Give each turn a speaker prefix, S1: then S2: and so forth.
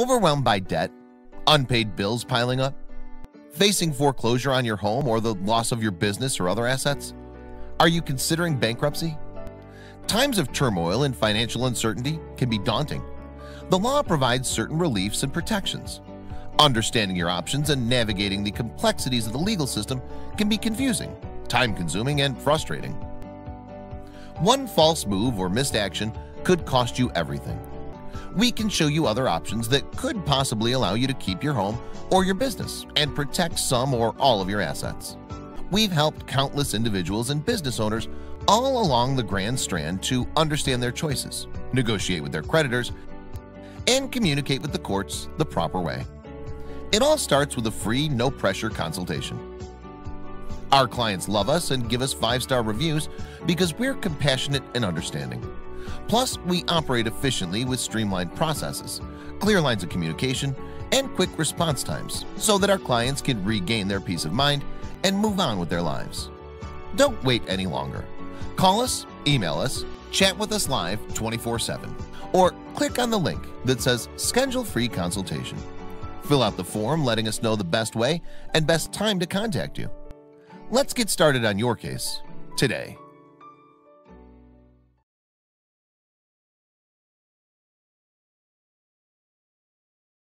S1: Overwhelmed by debt? Unpaid bills piling up? Facing foreclosure on your home or the loss of your business or other assets? Are you considering bankruptcy? Times of turmoil and financial uncertainty can be daunting. The law provides certain reliefs and protections. Understanding your options and navigating the complexities of the legal system can be confusing, time-consuming, and frustrating. One false move or missed action could cost you everything. We can show you other options that could possibly allow you to keep your home or your business and protect some or all of your assets. We've helped countless individuals and business owners all along the Grand Strand to understand their choices, negotiate with their creditors, and communicate with the courts the proper way. It all starts with a free, no-pressure consultation. Our clients love us and give us five-star reviews because we're compassionate and understanding. Plus, we operate efficiently with streamlined processes, clear lines of communication, and quick response times so that our clients can regain their peace of mind and move on with their lives. Don't wait any longer. Call us, email us, chat with us live 24-7, or click on the link that says Schedule Free Consultation. Fill out the form letting us know the best way and best time to contact you. Let's get started on your case today.